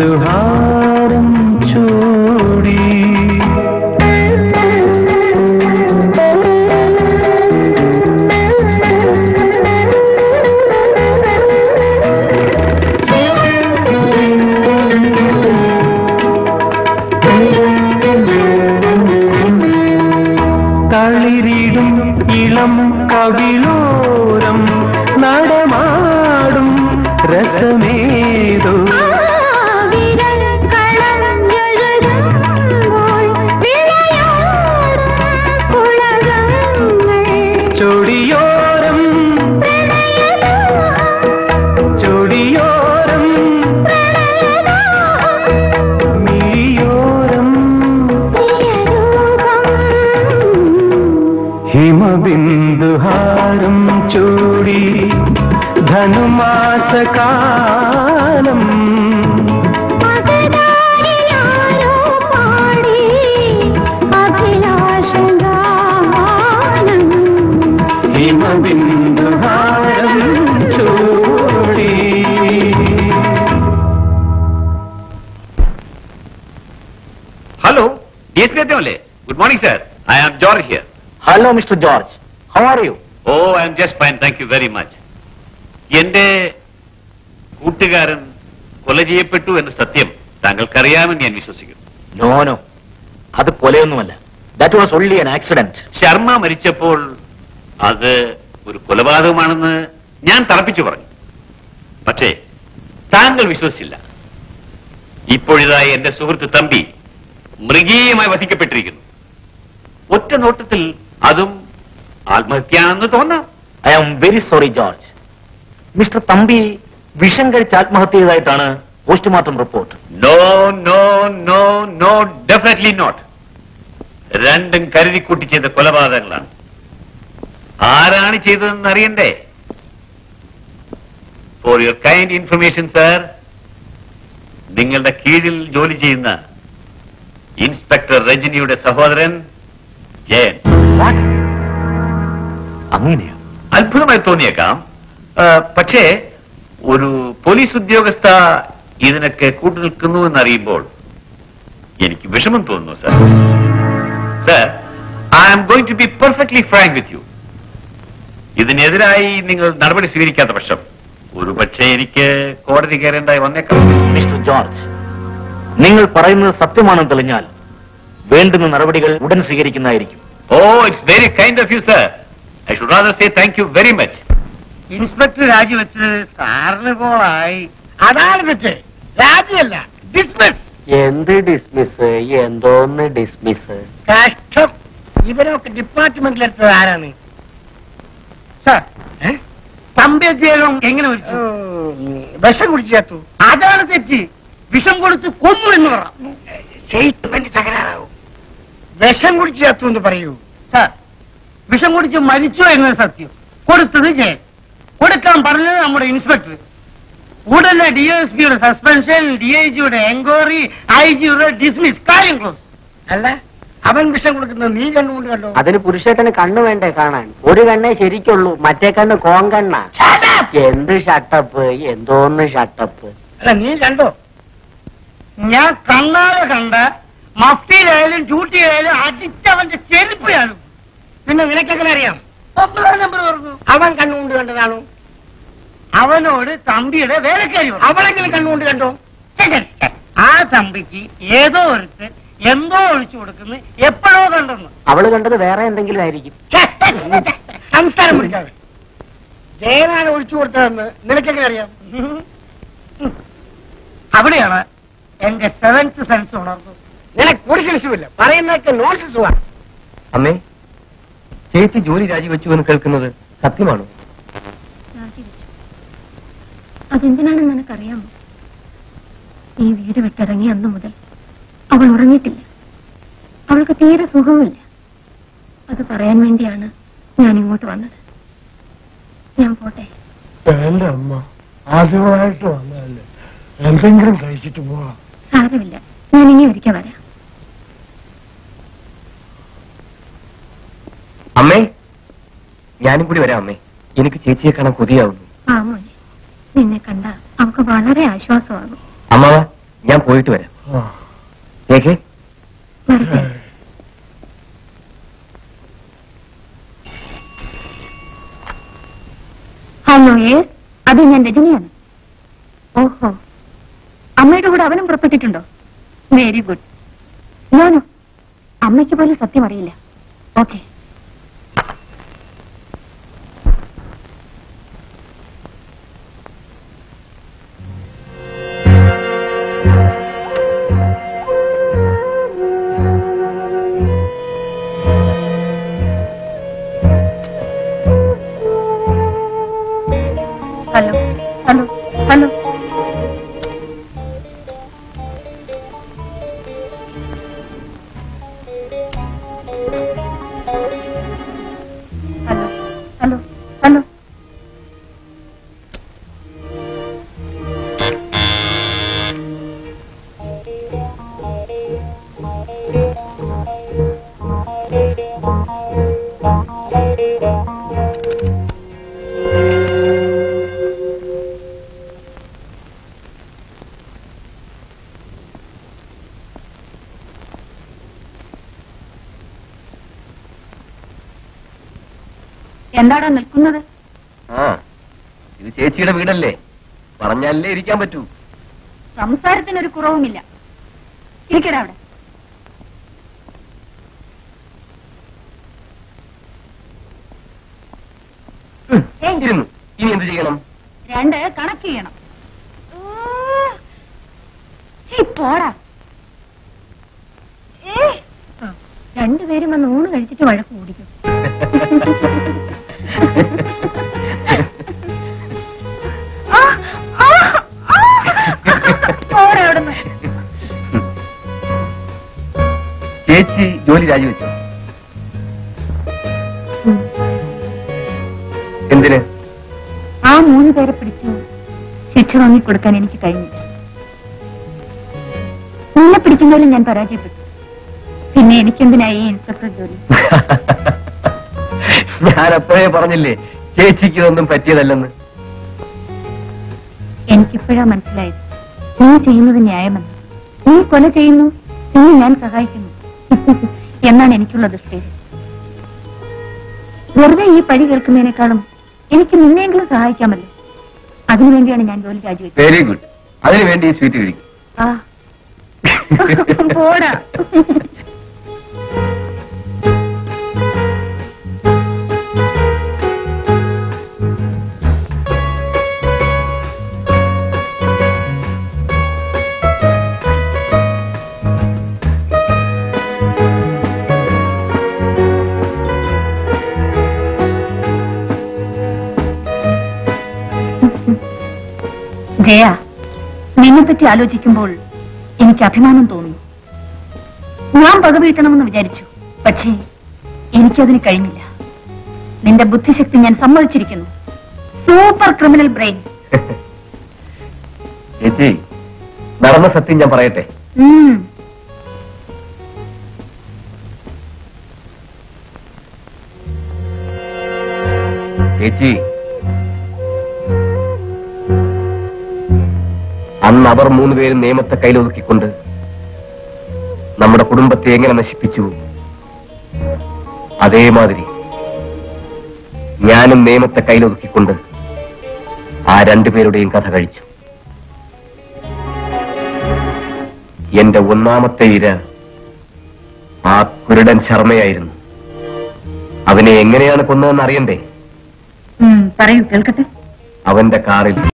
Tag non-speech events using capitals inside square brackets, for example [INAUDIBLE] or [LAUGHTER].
ഹിമബിന്ദുഹാരം ചൂടി. തളിരിടും ഇളം കവിളോരം നടമാടും രസമേതോ ഹിമബിന്ദുഹാരം ചൂടി ധനുമാസകാലം മകതാരിയാരോ പാടി അഭിലാഷഗാനം ഹിമബിന്ദുഹാരം ചൂടി ഹലോ ഡി എസ് പി അല്ലേ good hello mister George how are you oh I am just fine thank you very much എന്റെ കൂട്ടുകാരൻ കൊല ചെയ്യപ്പെട്ടു എന്ന സത്യം താങ്കൾക്കറിയാമെന്ന് ഞാൻ വിശ്വസിക്കുന്നു. നോ നോ അത് കൊലയൊന്നുമല്ല. That was only an accident Sharma മരിച്ചപ്പോൾ അത് ഒരു കൊലപാതകമാണെന്ന് ഞാൻ തറപ്പിച്ചു പറഞ്ഞു. പക്ഷേ താങ്കൾ വിശ്വസിച്ചില്ല. ഇപ്പോഴിതായി എന്റെ സുഹൃത്ത് തമ്പി മൃഗീയമായി വധിക്കപ്പെട്ടിരിക്കുന്നു. ഒറ്റ നോട്ടത്തിൽ അതും ആത്മഹത്യാണെന്ന് തോന്നാം. I am very sorry George mister Thampi വിഷം കഴിച്ച് ആത്മഹത്യ ചെയ്തതായിട്ടാണ് postmortem report no no no no definitely not രണ്ടും കരുതിക്കൂട്ടി ചെയ്ത കൊലപാതകങ്ങളാണ്. ആരാണ് ചെയ്തതെന്ന് അറിയണ്ടേ? For your kind information sir നിങ്ങളുടെ കീഴിൽ ജോലി ചെയ്യുന്ന ഇൻസ്പെക്ടർ രജനിയുടെ സഹോദരൻ ജയൻ. അങ്ങനെയോ. അത്ഭുതമായി തോന്നിയേക്കാം. പക്ഷേ ഒരു പോലീസ് ഉദ്യോഗസ്ഥ ഇതിനൊക്കെ കൂട്ടു കൂട്ടുനിൽക്കുന്നു എന്നറിയുമ്പോൾ എനിക്ക് വിഷമം തോന്നുന്നു sir. Sir I am going to be perfectly frank with you ഇതിനെതിരായി നിങ്ങൾ നടപടി സ്വീകരിക്കാത്ത പക്ഷം ഒരു പക്ഷേ എനിക്ക് കോടതി കയറേണ്ടായി വന്നേക്കാം. മിസ്റ്റർ ജോർജ് നിങ്ങൾ പറയുന്നത് സത്യമാണെന്ന് തെളിഞ്ഞാൽ വേണ്ടുന്ന നടപടികൾ ഉടൻ സ്വീകരിക്കുന്നതായിരിക്കും. ഓ it's very kind of you sir I should rather say thank you very much inspector രാജിവെച്ച് സാറിന് കോളായി. അതാണ് തെറ്റ് രാജിയല്ല ഡിസ്മിസ് എന്ത് ഡിസ്മിസ് എന്തോന്ന് ഡിസ്മിസ് കഷ്ടം. ഇവരൊക്കെ ഡിപ്പാർട്ട്മെന്റിൽ എടുത്തത് ആരാണ്? സാർ തമ്പ്യദ്ദേഹം എങ്ങനെ മരിച്ചു? വിഷം കുടിച്ചു ചേർത്തു അതാണ് തെറ്റ്. വിഷം കൊടുത്ത് കൊന്നു എന്ന് പറ. സ്റ്റേറ്റ്മെന്റ് തകരാറാവും. വിഷം കുടിച്ചു ചേർത്തു എന്ന് പറയൂ. സാർ വിഷം കുടിച്ച് മരിച്ചു എന്നത് സത്യം. കൊടുത്തത് ജയൻ. കൊടുക്കാൻ പറഞ്ഞത് നമ്മുടെ ഇൻസ്പെക്ടർ. ഉടനെ ഡി എസ് പിയുടെ സസ്പെൻഷൻ ഡി ഐ ജിയുടെ എൻക്വയറി ഐ ജിയുടെ ഡിസ്മിസ് കാര്യം ക്ലോസ് അല്ല അവൻ വിഷം കൊടുക്കുന്നത് നീ കണ്ണുകൊണ്ട് കണ്ടോ? അതിന് പുരുഷേട്ടന് കണ്ണു വേണ്ടേ കാണാൻ? ഒരു കണ്ണേ ശരിക്കുള്ളൂ മറ്റേ കണ്ണ് കോങ്കണ്ണ എന്ത് ഷട്ടപ്പ് എന്തോന്ന് ഷട്ടപ്പ്. അല്ല നീ കണ്ടോ? ഞാൻ കണ്ണാതെ കണ്ട മഫ്റ്റിയിലായാലും ഡ്യൂട്ടിയിലായാലും അടിച്ചവന്റെ ചെരുപ്പയാണ് പിന്നെ നിനക്കെങ്ങനെ അറിയാം? നമ്പർ പറഞ്ഞു അവൻ കണ്ണുകൊണ്ട് കണ്ടതാണോ? അവനോട് തമ്പിയുടെ വേലക്കാരി. അവളെങ്കിലും കണ്ണുകൊണ്ട് കണ്ടോ. ആ തമ്പിക്ക് ഏതോ ഒരുത്ത് എന്തോ ഒഴിച്ചു കൊടുക്കുന്നു. എപ്പോഴോ കണ്ടെന്ന്. അവൾ കണ്ടത് വേറെ എന്തെങ്കിലും ആയിരിക്കും. സംസാരം പിടിക്കാതെ ജയനാണ് ഒഴിച്ചു കൊടുത്തതെന്ന് നിനക്കെങ്ങനെ അറിയാം. അവിടെയാണ് എന്റെ സെവൻത് സെൻസ് ഉണർന്നു നിനക്ക് ഒരു സെൻസുമില്ല പറയുന്നതൊക്കെ നോൺസെൻസുവാ അമ്മേ ചേച്ചി ജോലി രാജിവെച്ചു എന്ന് കേൾക്കുന്നത് സത്യമാണോ? അതെന്തിനാണെന്ന് നിനക്കറിയാമോ? ഈ വീട് വിട്ടിറങ്ങി അന്നു മുതൽ അവൾ ഉറങ്ങിയിട്ടില്ല. അവൾക്ക് തീരെ സുഖവുമില്ല. അത് പറയാൻ വേണ്ടിയാണ് ഞാൻ ഇങ്ങോട്ട് വന്നത്. ഞാൻ പോട്ടെ. എന്റെ അമ്മ ആദ്യമായിട്ട് വന്നതല്ലേ? എന്തെങ്കിലും കഴിച്ചിട്ട് പോവാ. സാരമില്ല. ഞാൻ ഇനി ഒരിക്കൽ വരാം. അമ്മേ ഞാനും കൂടി വരാം അമ്മേ. എനിക്ക് ചേച്ചിയെ കാണാൻ കൊതിയാവുന്നു. ആ മോനെ നിന്നെ കണ്ട നമുക്ക് വളരെ ആശ്വാസമാകും. അമ്മാവ ഞാൻ പോയിട്ട് വരാം. വരട്ടെ ഹലോ യേസ് അത് ഞാൻ രജനിയാണ്. ഓഹോ. അമ്മയുടെ കൂടെ അവനും പുറപ്പെട്ടിട്ടുണ്ടോ? Very good. ഞാനോ അമ്മയ്ക്ക് പോലും സത്യം അറിയില്ല. ഓക്കെ. എന്താടാ നിൽക്കുന്നത്? ആ ഇത് ചേച്ചിയുടെ വീടല്ലേ? പറഞ്ഞാലേ ഇരിക്കാൻ പറ്റൂ. സംസാരത്തിനൊരു കുറവുമില്ല. ഇരിക്കടാ അവിടെ. ഇരുന്നു. ഇനി എന്ത് ചെയ്യണം? രണ്ട് കണക്ക് ചെയ്യണം. പോടാ. രണ്ടുപേരും വന്ന് ഊണ് കഴിച്ചിട്ട് വഴക്ക് കൂടിക്കും. [LAUGHS] ജോലി രാജിവെച്ചു. എന്തിന്? ആ മൂന്ന് പേരെ പിടിച്ചു ശിക്ഷ വാങ്ങിക്കൊടുക്കാൻ എനിക്ക് കഴിഞ്ഞില്ല. നിന്നെ പിടിക്കുന്നതിലും ഞാൻ പരാജയപ്പെട്ടു. പിന്നെ എനിക്കെന്തിനായി ഇൻസ്പെക്ടർ ജോലി? [LAUGHS] ഞാൻ അപ്പോഴേ പറഞ്ഞില്ലേ ചേച്ചിക്ക് ഒന്നും പറ്റിയതല്ലെന്ന്. എനിക്കിപ്പോഴാ മനസ്സിലായത്. നീ ചെയ്യുന്നത് ന്യായമല്ല. നീ കൊല ചെയ്യുന്നു നീ ഞാൻ സഹായിക്കുന്നു. [LAUGHS] എന്നാണ് എനിക്കുള്ള ദൃഷ്ടി വെറുതെ ഈ പഴി കേൾക്കുന്നതിനേക്കാളും എനിക്ക് നിന്നെങ്കിലും സഹായിക്കാമല്ലോ അതിനുവേണ്ടിയാണ് ഞാൻ ജോലി രാജിവെച്ചത്. വെരി ഗുഡ് അതിനുവേണ്ടി സ്വീറ്റ് കഴിക്കും. ആ. [LAUGHS] പോടാ. ജയ നിന്നെപ്പറ്റി ആലോചിക്കുമ്പോൾ എനിക്ക് അഭിമാനം തോന്നുന്നു ഞാൻ പകവീട്ടണമെന്ന് വിചാരിച്ചു പക്ഷേ എനിക്കതിന് കഴിഞ്ഞില്ല. നിന്റെ ബുദ്ധിശക്തി ഞാൻ സമ്മതിച്ചിരിക്കുന്നു. Super criminal brain. [LAUGHS] ചേച്ചി നടന്ന സത്യം ഞാൻ പറയട്ടെ. ചേച്ചി അന്ന് അവർ മൂന്നുപേരും നിയമത്തെ കയ്യിലൊതുക്കിക്കൊണ്ട് നമ്മുടെ കുടുംബത്തെ എങ്ങനെ നശിപ്പിച്ചു? അതേമാതിരി ഞാനും നിയമത്തെ കയ്യിലൊതുക്കിക്കൊണ്ട് ആ രണ്ടുപേരുടെയും കഥ കഴിച്ചു. എന്റെ ഒന്നാമത്തെ ഇര ആ കുരുടൻ ശർമ്മയായിരുന്നു. അവനെ എങ്ങനെയാണ് കൊന്നതെന്ന് അറിയണ്ടേ? പറയൂ കേൾക്കട്ടെ. അവന്റെ കാറിൽ